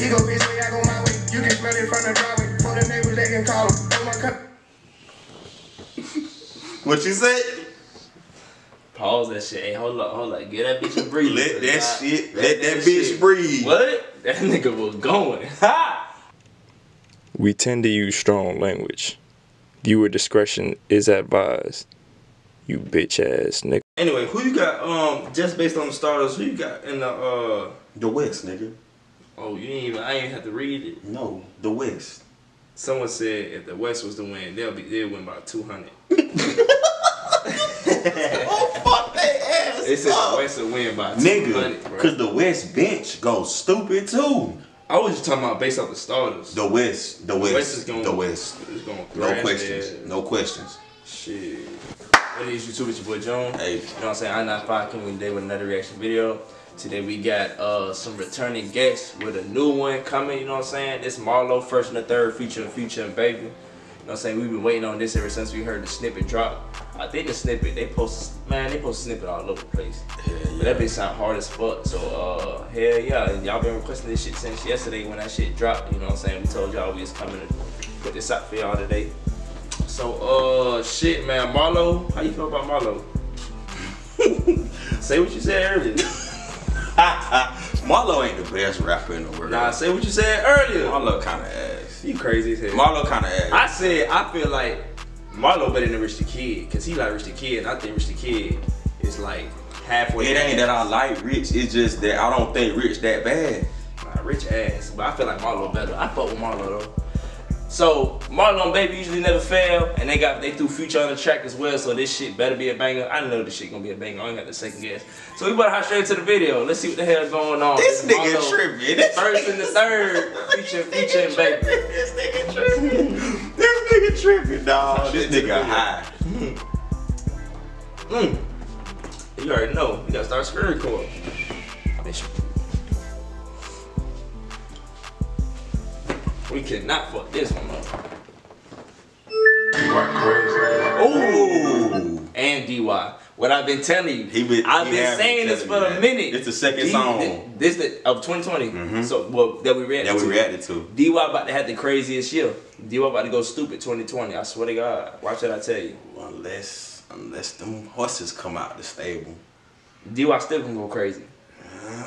He go his way, I go my way. You can smell it from the driveway. For the neighbors, they can call him. Oh my God. What you say? Pause that shit. Hey, hold up, hold up. Get that bitch a breathe. Let that shit, let that bitch shit. breathe. What? That nigga was going. Ha! We tend to use strong language. Viewer discretion is advised. You bitch ass nigga. Anyway, who you got? Um, just based on the starters, who you got in the? uh The West, nigga. Oh, you didn't even. I ain't have to read it. No, the West. Someone said if the West was to win, they'll be they'll win by two hundred. oh fuck that ass. They said the up. West will win by two Nigga, cause the West bench goes stupid too. I was just talking about based off the starters. The West, the West, West is gonna the West. Is gonna No questions. their- No questions. Shit. What is YouTube? It's your boy Joan. Hey. You know what I'm saying? I'm not fucking today with another reaction video. Today we got uh some returning guests with a new one coming, you know what I'm saying? This Marlo first and the third featuring Future and Baby. You know what I'm saying? We've been waiting on this ever since we heard the snippet drop. I think the snippet, they post man, they post snippet all over the place. But that bitch sound hard as fuck. So uh hell yeah, and y'all been requesting this shit since yesterday when that shit dropped, you know what I'm saying? We told y'all we was coming to put this out for y'all today. So, uh, shit, man, Marlo, how you feel about Marlo? say what you said earlier. Marlo ain't the best rapper in the world. Nah, say what you said earlier. Marlo kind of ass. You crazy as hell. Marlo kind of ass. I said I feel like Marlo better than Rich the Kid, cause he like Rich the Kid, and I think Rich the Kid is like halfway. it ain't that I like Rich. It's just that I don't think Rich that bad. Nah, rich ass, but I feel like Marlo better. I fuck with Marlo though. So Marlo and Baby usually never fail, and they got they threw Future on the track as well. So this shit better be a banger. I know this shit gonna be a banger. I ain't got the second guess. So we better hop straight to the video. Let's see what the hell's going on. This nigga Marlo tripping. This First and the third, Future, Future and Baby. this nigga tripping. this nigga tripping, dog. This nigga high. Mm. You already know. You gotta start screen record. We cannot fuck this one up. Ooh. and DY. What I've been telling you, He been- I've he been saying been this for a minute. It's the second D- song. This the of 2020. Mm-hmm. So well that we reacted That we to. reacted to. DY about to have the craziest year. DY about to go stupid 2020. I swear to God. Watch what I tell you. Unless, unless them horses come out the stable. DY still gonna go crazy.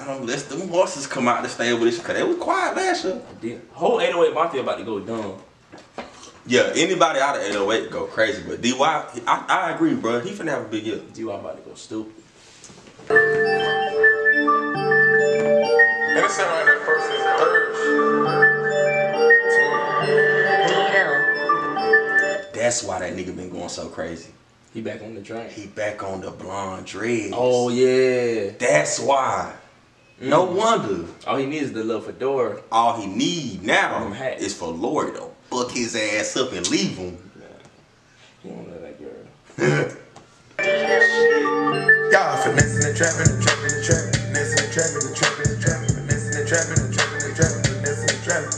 Unless them horses come out the stable, this cause they was quiet last year. D- whole 808 Mafia about to go dumb. Yeah, anybody out of 808 go crazy, but DY, I, I agree, bro. He finna have a big year. DY about to go stupid. And it's around that first and third. That's why that nigga been going so crazy. He back on the train. He back on the blonde dreads. Oh yeah. That's why. No wonder. All he needs is the little fedora. All he need now is for Lori to fuck his ass up and leave him. He don't know that girl. Y'all finessing and trapping and trapping and trapping, finessing and trapping and trapping and trapping, finessing and trapping and trapping and trapping, finessing and trapping.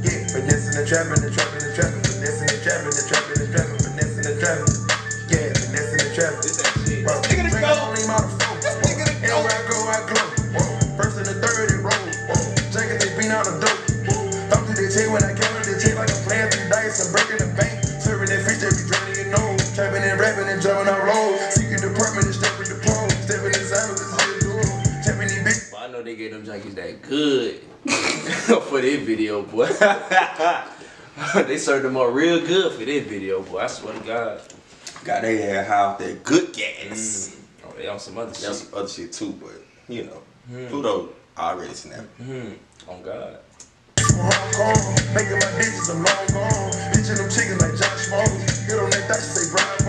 Yeah, finessing and trapping and trapping and trapping, finessing and trapping and trapping and trapping, finessing and trapping. Yeah, finessing and trapping. This that shit. Bro, nigga the drink I'm playing through dice. I'm breaking the bank. Serving that fish, they be drowning your nose. Trapping and rapping and jumping out low. Secret department is stepping the pole. Stepping inside of this shit door. Tapping these big. Well, I know they gave them junkies that good for their video, boy. they served them up real good for their video, boy. I swear to God. Got their ass how there good gas. Oh, they on some other shit. That's some other shit too, but you know, Pluto already snapped. Hmm. On God. From Hong Kong. Making my digits, I'm long gone. Pitching them chickens like Josh Moes. Get on that dice, say Bravo.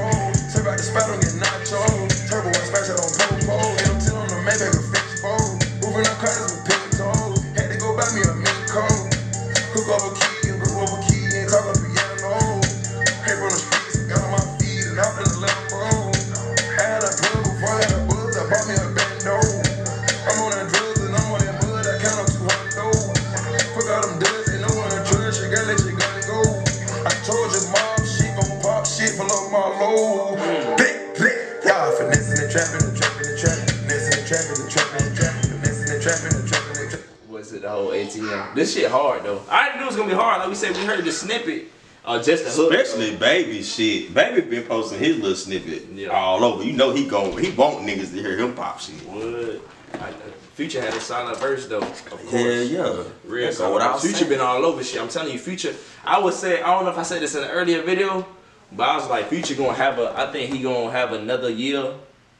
Trapping and trapping and trapping, finessing and trapping and trapping and trapping. Was to the whole ATM. This shit hard though. I didn't knew it was gonna be hard. Like we said, we heard the snippet. Uh, just the hook. Especially baby shit. Baby been posting his little snippet Yeah. all over. You know he gon' he want niggas to hear him pop shit. What? I, Future had a silent verse though. Of course. Yeah, yeah. Real That's solid. what I was Future saying. been all over shit. I'm telling you, Future. I would say I don't know if I said this in an earlier video, but I was like, Future gonna have a. I think he gonna have another year,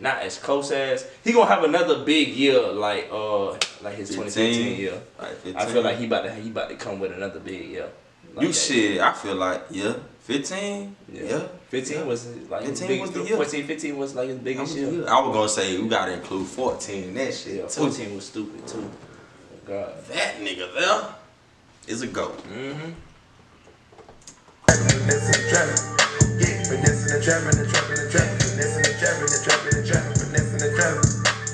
not as close as he gonna have another big year like uh like his 2015 year. Like I feel like he about to he about to come with another big year. Like you that. shit. I feel like yeah, fifteen. Yeah, 15 was like his 15 biggest, was the year. 14, 15 was like his biggest was year. I was gonna say we gotta include fourteen in that shit. Yeah, too. 14 was stupid too. Oh, God. That nigga there is a goat. Mm-hmm. The trap. In the trap, in the trap. Finesse in the trap, in the trap, in the trap. Finesse in the trap.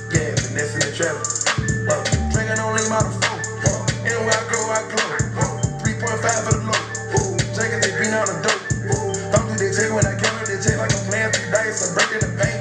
Yeah, finesse in the trap. Whoa. Drinking on lean by the phone. Anywhere I go, I glow. 3.5 for the low. Drinking, they beat out the dope. Thumb through they take when I count they take like I'm playing through dice. I'm breaking the bank.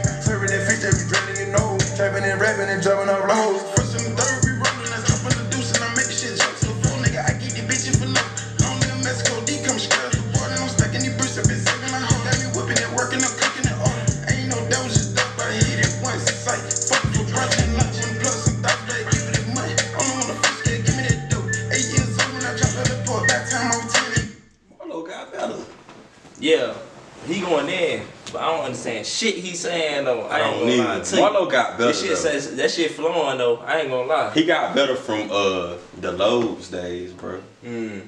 Shit he's saying though. I, I don't gonna need it. to you. Marlo got better. This shit though. says that shit flowing though. I ain't gonna lie. He got better from uh the Lowe's days, bro. Mm.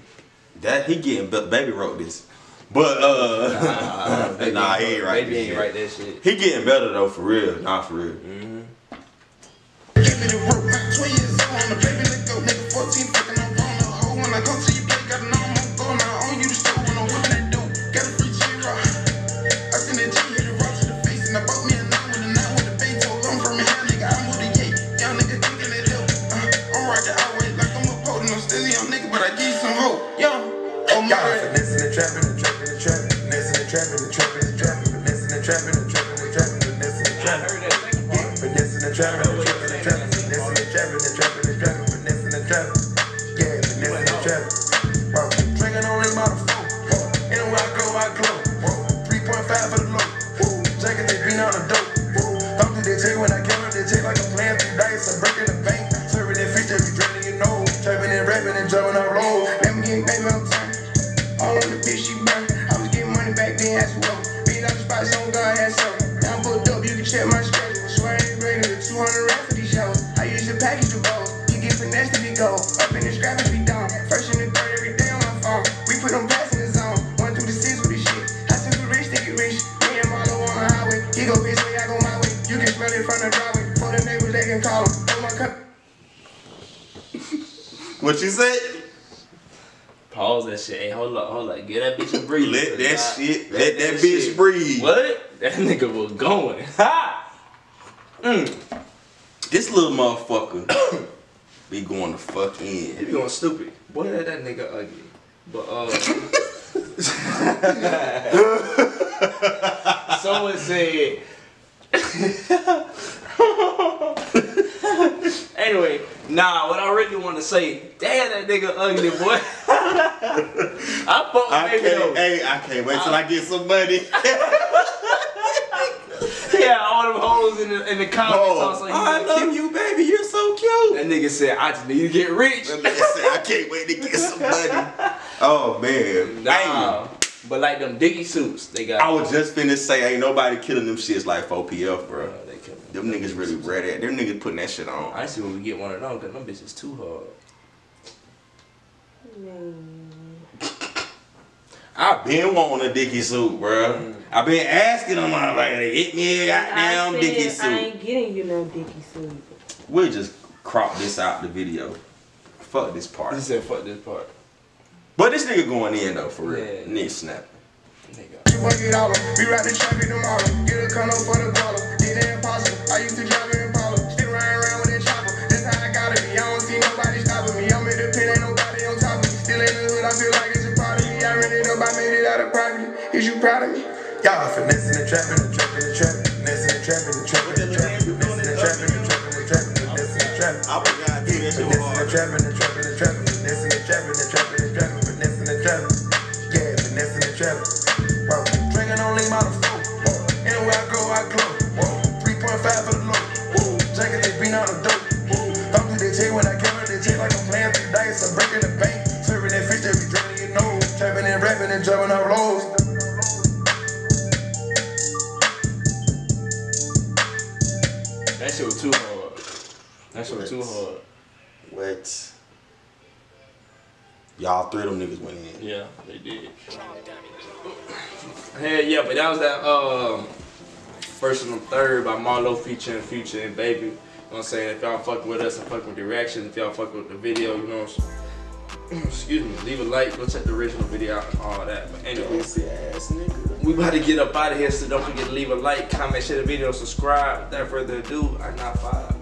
That he getting be- baby wrote this, but uh Baby nah, he ain't right. Baby this ain't shit. right that shit. He getting better though, for real. Not for real. Give me the rope. 12 years on the baby, let go. Nigga 14, fucking up on the hoe. When I go to your the trap, finesse in the trap, in the trap, in the trap, finesse in the trap. Yeah, finesse in the trap. Whoa, drinking on phone. Whoa, anywhere I go, I glow. Whoa, 3.5 for the low. Drinking they beat on the dope. Thumb through they take when I count they take like I'm playing through dice. I'm breaking the bank, serving that that. Trapping and and jumping off lows. Let me get baby time. All on the bitch, she burn. Rich. Me and Marlo on the highway. He go his way, I go my way. You can smell it from the driveway. For the neighbors, they can call him. Throw my cup. What you say? Pause that shit. Hey, hold up, hold up. Get that bitch a breathe. Let that Nah, shit, let that bitch shit. breathe. What? That nigga was going. Ha! Mm. This little motherfucker be going to fuck He in. be going stupid. Boy, that, that nigga ugly. But uh someone said Anyway, nah, what I really want to say, damn that nigga ugly boy. I fuck I with baby can't, though. hey, I can't wait till I get some money. Yeah, all them hoes in the in the comments Oh, also. he I love cute. you, baby. You're so cute. That nigga said, I just need to get rich. That nigga said, I can't wait to get some money. Oh man, Nah, but like them Dickie suits, they got. I was just finna say, ain't nobody killing them shits like 4PF, bro. Uh, they kill me. Them niggas really ready. Them niggas putting that shit on. I see when we get one of them because them bitches too hard. I been wanting a Dickie suit, bro. Mm. I been asking them, I'm like, they hit me a I goddamn said Dickie I suit. ain't getting you no Dickie suit. We'll just crop this out the video. Fuck this part. He said, fuck this part. But this nigga going in though, for real. Yeah. Nigga snap. Nigga. You want get all We ride the traffic tomorrow. Get a condo for the baller. Did it impossible. I used to drive an Impala. Still riding around with that chopper. That's how I gotta be. I don't see nobody stopping me. I'm independent, nobody on top of me. Still in the hood, I feel like it's a part of me. I ran up, I made it out of poverty. Is you proud of me? Y'all finessing the trap in the trap in the trap. Finessing the trap in the trap in the trap. Finessing the trap in the trap in the trap. Finessing the trap. I forgot finessing the trapping and trapping and trapping, finessing and trapping and trapping and trapping, finessing and Too hard. What? Y'all three of them niggas went in. Yeah, they did. Hey, yeah, but that was that um first and third by Marlo featuring Future and Baby. You know what I'm saying? If y'all fucking with us and fucking with the reactions, if y'all fucking with the video, you know, excuse me, leave a like, go check the original video out and all that. But anyway, ass nigga. we about to get up out of here, so don't forget to leave a like, comment, share the video, subscribe. Without further ado, I got five.